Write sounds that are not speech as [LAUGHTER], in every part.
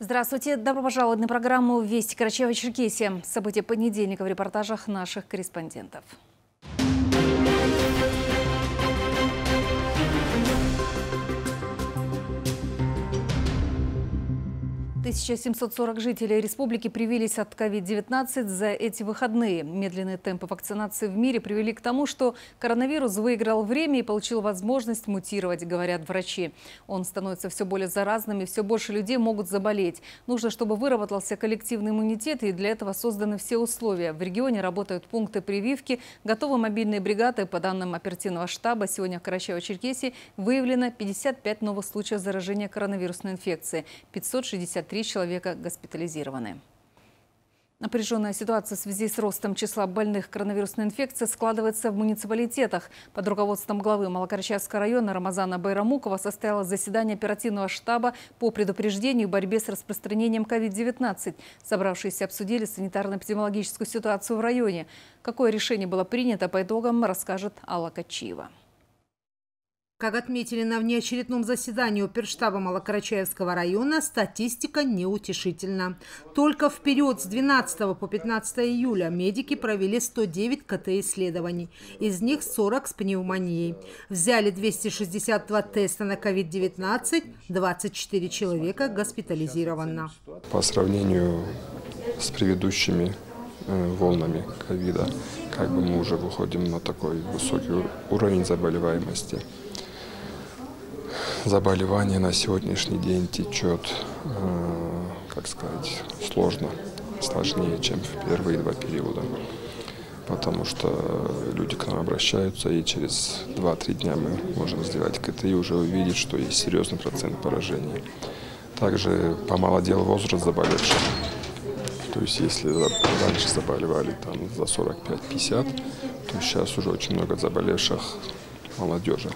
Здравствуйте. Добро пожаловать на программу «Вести Карачаева-Черкесия». События понедельника в репортажах наших корреспондентов. 1740 жителей республики привились от COVID-19 за эти выходные. Медленные темпы вакцинации в мире привели к тому, что коронавирус выиграл время и получил возможность мутировать, говорят врачи. Он становится все более заразным и все больше людей могут заболеть. Нужно, чтобы выработался коллективный иммунитет и для этого созданы все условия. В регионе работают пункты прививки, готовы мобильные бригады. По данным оперативного штаба, сегодня в Карачаево-Черкесии выявлено 55 новых случаев заражения коронавирусной инфекцией. 563 три человека госпитализированы. Напряженная ситуация в связи с ростом числа больных коронавирусной инфекцией складывается в муниципалитетах. Под руководством главы Малокарчевского района Рамазана Байрамукова состоялось заседание оперативного штаба по предупреждению и борьбе с распространением COVID-19. Собравшиеся обсудили санитарно-эпидемиологическую ситуацию в районе. Какое решение было принято по итогам, расскажет Алла Качиева. Как отметили на внеочередном заседании Оперштаба Малокарачаевского района, статистика неутешительна. Только в период с 12 по 15 июля медики провели 109 КТ-исследований. Из них 40 с пневмонией. Взяли 262 теста на COVID-19, 24 человека госпитализировано. По сравнению с предыдущими э, волнами ковида, как бы мы уже выходим на такой высокий уровень заболеваемости заболевание на сегодняшний день течет, э, как сказать, сложно, сложнее, чем в первые два периода. Потому что люди к нам обращаются, и через 2-3 дня мы можем сделать КТ и уже увидеть, что есть серьезный процент поражения. Также помолодел возраст заболевших. То есть если раньше заболевали там за 45-50, то сейчас уже очень много заболевших молодежи.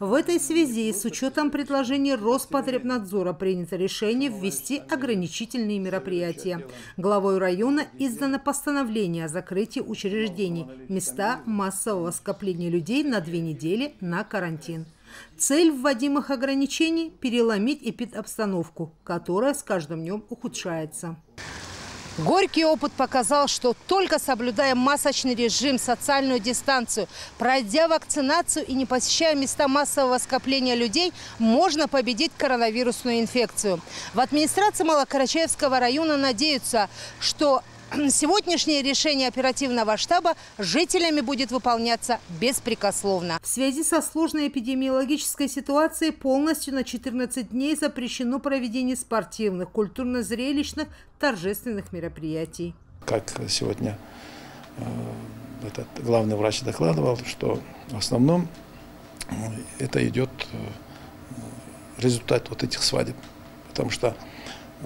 В этой связи с учетом предложений Роспотребнадзора принято решение ввести ограничительные мероприятия. Главой района издано постановление о закрытии учреждений, места массового скопления людей на две недели на карантин. Цель вводимых ограничений – переломить эпидобстановку, которая с каждым днем ухудшается. Горький опыт показал, что только соблюдая масочный режим, социальную дистанцию, пройдя вакцинацию и не посещая места массового скопления людей, можно победить коронавирусную инфекцию. В администрации Малокарачаевского района надеются, что Сегодняшнее решение оперативного штаба жителями будет выполняться беспрекословно. В связи со сложной эпидемиологической ситуацией полностью на 14 дней запрещено проведение спортивных, культурно-зрелищных, торжественных мероприятий. Как сегодня э, этот главный врач докладывал, что в основном э, это идет э, результат вот этих свадеб. Потому что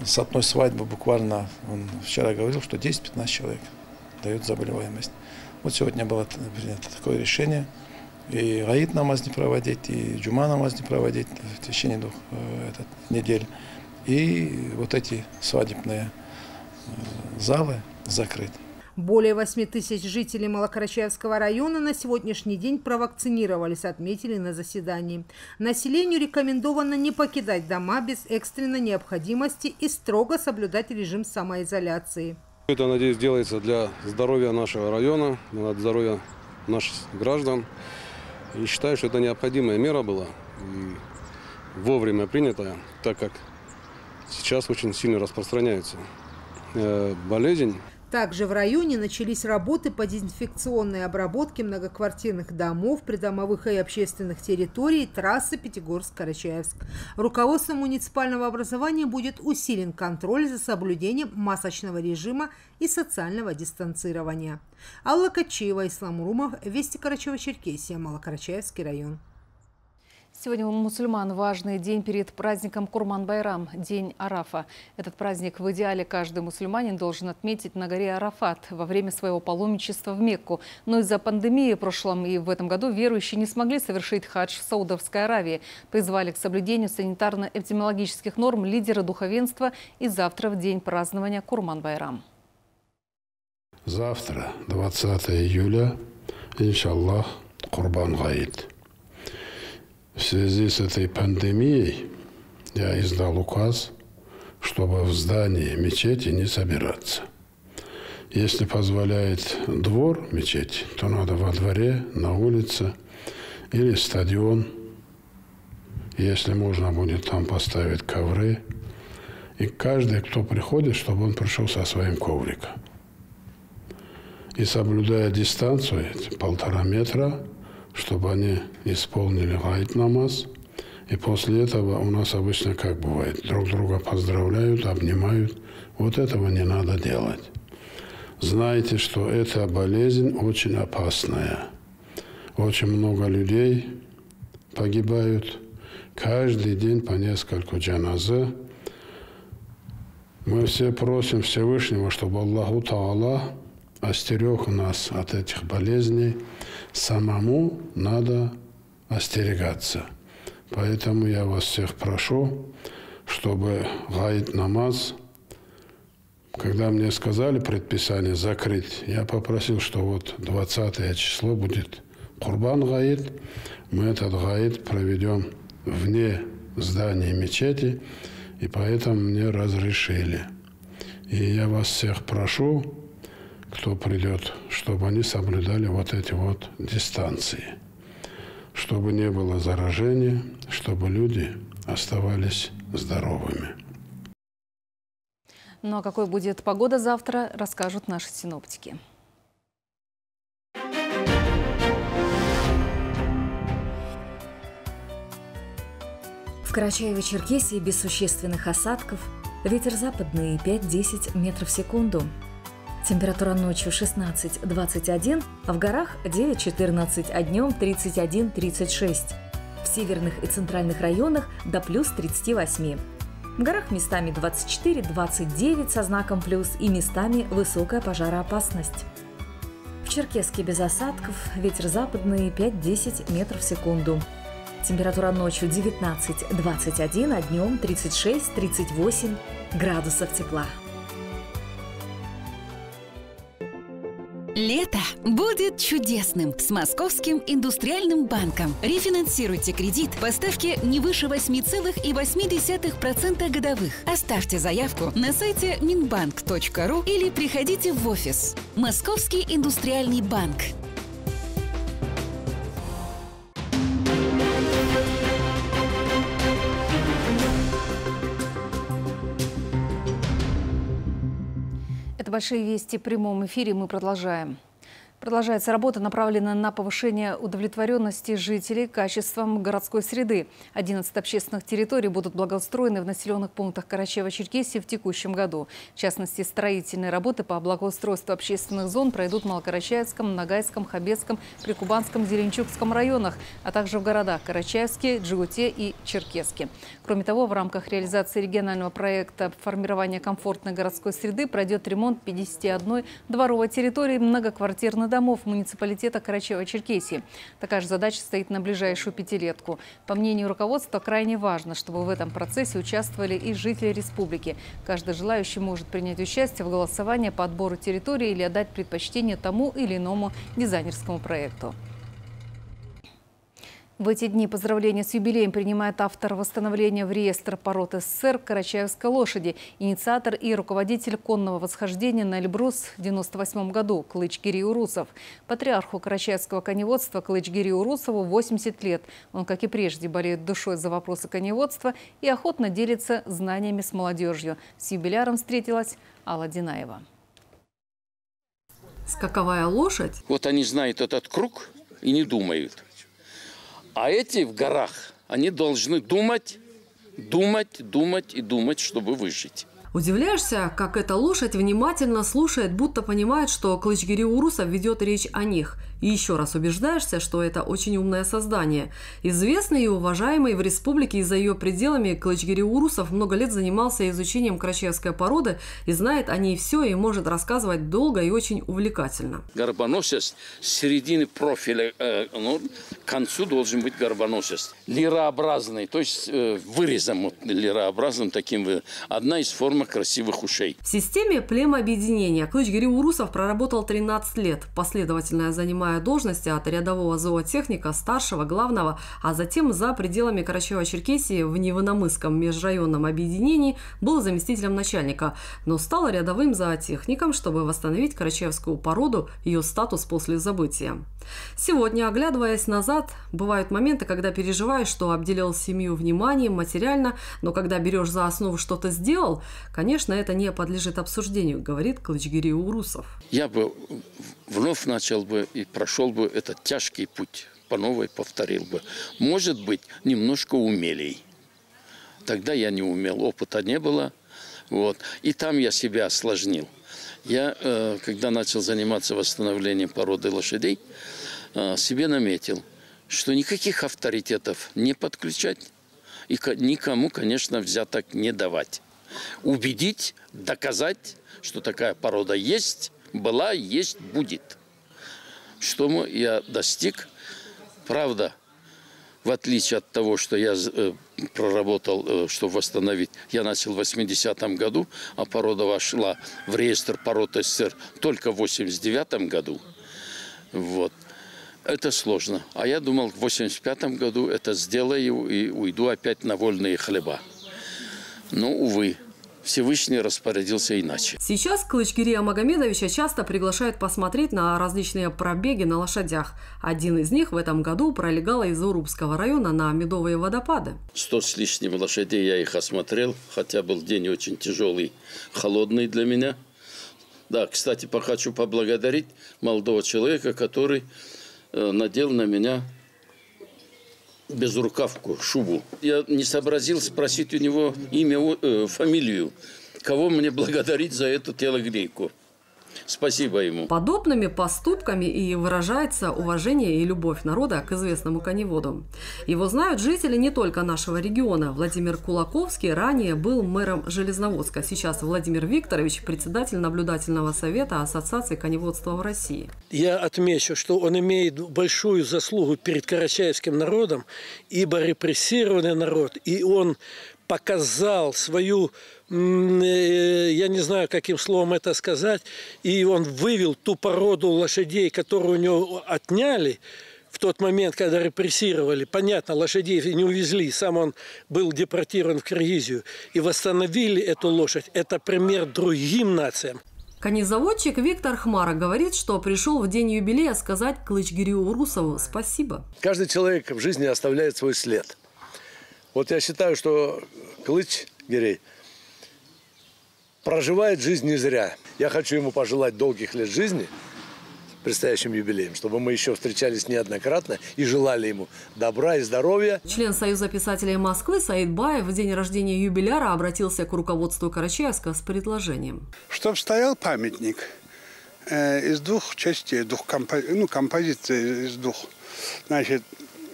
с одной свадьбы буквально, он вчера говорил, что 10-15 человек дают заболеваемость. Вот сегодня было принято такое решение. И Гаид намаз не проводить, и Джума намаз не проводить в течение двух э, этот, недель. И вот эти свадебные э, залы закрыть. Более 8 тысяч жителей Малокарачаевского района на сегодняшний день провакцинировались, отметили на заседании. Населению рекомендовано не покидать дома без экстренной необходимости и строго соблюдать режим самоизоляции. Это, надеюсь, делается для здоровья нашего района, для здоровья наших граждан. И считаю, что это необходимая мера была и вовремя принятая, так как сейчас очень сильно распространяется э, болезнь. Также в районе начались работы по дезинфекционной обработке многоквартирных домов, придомовых и общественных территорий трассы Пятигорск-Карачаевск. Руководством муниципального образования будет усилен контроль за соблюдением масочного режима и социального дистанцирования. Алла Качеева, Ислам Урумов, Вести Карачева-Черкесия, Малокарачаевский район. Сегодня у мусульман важный день перед праздником Курман-Байрам, день Арафа. Этот праздник в идеале каждый мусульманин должен отметить на горе Арафат во время своего паломничества в Мекку. Но из-за пандемии в прошлом и в этом году верующие не смогли совершить хадж в Саудовской Аравии. Призвали к соблюдению санитарно-эпидемиологических норм лидеры духовенства и завтра в день празднования Курман-Байрам. Завтра, 20 июля, иншаллах, Курбан Гаид. В связи с этой пандемией я издал указ, чтобы в здании мечети не собираться. Если позволяет двор мечети, то надо во дворе, на улице или стадион. Если можно будет там поставить ковры. И каждый, кто приходит, чтобы он пришел со своим ковриком. И соблюдая дистанцию, полтора метра, чтобы они исполнили гайд намаз. И после этого у нас обычно как бывает, друг друга поздравляют, обнимают. Вот этого не надо делать. Знайте, что эта болезнь очень опасная. Очень много людей погибают. Каждый день по несколько джаназа. Мы все просим Всевышнего, чтобы Аллаху Таала остерег нас от этих болезней. Самому надо остерегаться. Поэтому я вас всех прошу, чтобы гайд намаз – когда мне сказали предписание закрыть, я попросил, что вот 20 число будет Курбан Гаид. Мы этот Гаид проведем вне здания мечети, и поэтому мне разрешили. И я вас всех прошу, кто придет, чтобы они соблюдали вот эти вот дистанции, чтобы не было заражения, чтобы люди оставались здоровыми. Ну а какой будет погода завтра, расскажут наши синоптики. В Карачаево-Черкесии без существенных осадков. Ветер западный 5-10 метров в секунду. Температура ночью 16-21, а в горах 9-14, а днем 31-36. В северных и центральных районах до плюс 38. В горах местами 24-29 со знаком плюс и местами высокая пожароопасность. В Черкеске без осадков, ветер западный 5-10 метров в секунду. Температура ночью 19-21, а днем 36-38 градусов тепла. Лето будет чудесным с Московским индустриальным банком. Рефинансируйте кредит по ставке не выше 8,8% годовых. Оставьте заявку на сайте minbank.ru или приходите в офис. Московский индустриальный банк. «Большие вести» в прямом эфире мы продолжаем. Продолжается работа, направленная на повышение удовлетворенности жителей качеством городской среды. 11 общественных территорий будут благоустроены в населенных пунктах Карачаева-Черкесии в текущем году. В частности, строительные работы по благоустройству общественных зон пройдут в Малокарачаевском, Нагайском, Хабецком, Прикубанском, Зеленчукском районах, а также в городах Карачаевске, Джигуте и Черкеске. Кроме того, в рамках реализации регионального проекта формирования комфортной городской среды пройдет ремонт 51 дворовой территории многоквартирных домов муниципалитета Карачаева-Черкесии. Такая же задача стоит на ближайшую пятилетку. По мнению руководства, крайне важно, чтобы в этом процессе участвовали и жители республики. Каждый желающий может принять участие в голосовании по отбору территории или отдать предпочтение тому или иному дизайнерскому проекту. В эти дни поздравления с юбилеем принимает автор восстановления в реестр пород СССР Карачаевской лошади, инициатор и руководитель конного восхождения на Эльбрус в 1998 году Клыч Гири Урусов. Патриарху карачаевского коневодства Клыч Гири Урусову 80 лет. Он, как и прежде, болеет душой за вопросы коневодства и охотно делится знаниями с молодежью. С юбиляром встретилась Алла Динаева. Скаковая лошадь? Вот они знают этот круг и не думают. А эти в горах, они должны думать, думать, думать и думать, чтобы выжить. Удивляешься, как эта лошадь внимательно слушает, будто понимает, что Клычгири Урусов ведет речь о них. И еще раз убеждаешься, что это очень умное создание. Известный и уважаемый в республике и за ее пределами Клычгири Урусов много лет занимался изучением крачевской породы и знает о ней все и может рассказывать долго и очень увлекательно. Горбоносец с середины профиля э, ну, к концу должен быть горбоносец. Лирообразный, то есть э, вырезом вот, лирообразным таким. Одна из форм красивых ушей. В системе племообъединения Клычгири Урусов проработал 13 лет, последовательно занимая занимая должности от рядового зоотехника, старшего, главного, а затем за пределами Карачаева-Черкесии в Невыномысском межрайонном объединении был заместителем начальника, но стал рядовым зоотехником, чтобы восстановить карачаевскую породу, ее статус после забытия. Сегодня, оглядываясь назад, бывают моменты, когда переживаешь, что обделил семью вниманием материально, но когда берешь за основу что-то сделал, конечно, это не подлежит обсуждению, говорит Клычгири Урусов. Я бы вновь начал бы и прошел бы этот тяжкий путь, по новой повторил бы. Может быть, немножко умелей. Тогда я не умел, опыта не было. Вот. И там я себя осложнил. Я, э, когда начал заниматься восстановлением породы лошадей, э, себе наметил, что никаких авторитетов не подключать и никому, конечно, взяток не давать. Убедить, доказать, что такая порода есть, была, есть, будет. Что я достиг. Правда, в отличие от того, что я э, проработал, э, чтобы восстановить, я начал в 80-м году, а порода вошла в реестр пород СССР только в 89-м году. Вот. Это сложно. А я думал, в 85-м году это сделаю и уйду опять на вольные хлеба. Но, увы, Всевышний распорядился иначе. Сейчас Клычкирия Магомедовича часто приглашают посмотреть на различные пробеги на лошадях. Один из них в этом году пролегал из Урубского района на Медовые водопады. Сто с лишним лошадей я их осмотрел, хотя был день очень тяжелый, холодный для меня. Да, кстати, хочу поблагодарить молодого человека, который э, надел на меня безрукавку, шубу. Я не сообразил спросить у него имя, э, фамилию. Кого мне [LAUGHS] благодарить за эту телогрейку? Спасибо ему. Подобными поступками и выражается уважение и любовь народа к известному коневоду. Его знают жители не только нашего региона. Владимир Кулаковский ранее был мэром Железноводска. Сейчас Владимир Викторович – председатель наблюдательного совета Ассоциации коневодства в России. Я отмечу, что он имеет большую заслугу перед карачаевским народом, ибо репрессированный народ, и он показал свою, э, я не знаю, каким словом это сказать, и он вывел ту породу лошадей, которую у него отняли в тот момент, когда репрессировали. Понятно, лошадей не увезли, сам он был депортирован в Киргизию. И восстановили эту лошадь. Это пример другим нациям. Конезаводчик Виктор Хмара говорит, что пришел в день юбилея сказать Клычгирю Урусову спасибо. Каждый человек в жизни оставляет свой след – вот я считаю, что Клыч Гирей проживает жизнь не зря. Я хочу ему пожелать долгих лет жизни предстоящим юбилеем, чтобы мы еще встречались неоднократно и желали ему добра и здоровья. Член Союза писателей Москвы Саид Баев в день рождения юбиляра обратился к руководству Карачаевска с предложением. Чтоб стоял памятник э, из двух частей, двух компо... ну, композиций из двух. Значит,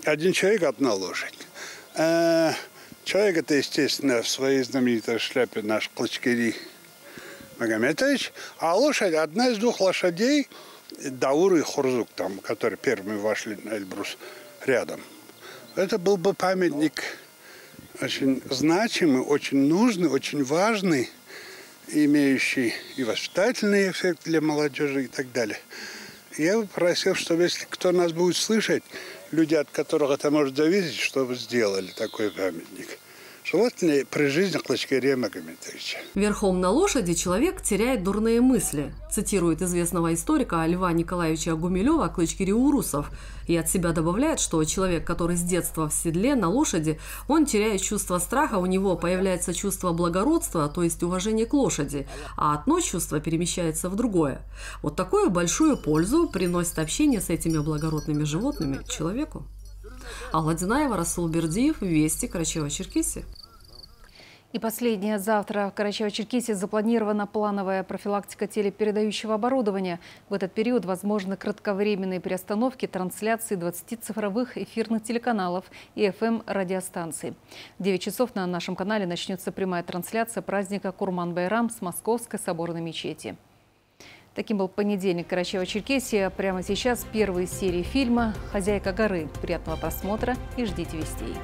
один человек, одна лошадь. Э, человек это, естественно, в своей знаменитой шляпе наш Клочкири Магометович, а лошадь, одна из двух лошадей, Даур и Хурзук, там, которые первыми вошли на Эльбрус рядом. Это был бы памятник очень значимый, очень нужный, очень важный, имеющий и воспитательный эффект для молодежи и так далее. Я бы просил, чтобы если кто нас будет слышать, люди, от которых это может зависеть, чтобы сделали такой памятник. Верхом на лошади человек теряет дурные мысли, цитирует известного историка Льва Николаевича Гумилева Клычкири Урусов. И от себя добавляет, что человек, который с детства в седле на лошади, он теряет чувство страха, у него появляется чувство благородства, то есть уважение к лошади, а одно чувство перемещается в другое. Вот такую большую пользу приносит общение с этими благородными животными человеку. Алла Динаева, Расул Бердиев, Вести, Карачева-Черкесия. И последнее. Завтра в Карачаево-Черкесии запланирована плановая профилактика телепередающего оборудования. В этот период возможны кратковременные приостановки трансляции 20 цифровых эфирных телеканалов и FM-радиостанций. В 9 часов на нашем канале начнется прямая трансляция праздника Курман-Байрам с Московской соборной мечети. Таким был понедельник Карачаево-Черкесия. Прямо сейчас первые серии фильма «Хозяйка горы». Приятного просмотра и ждите вестей.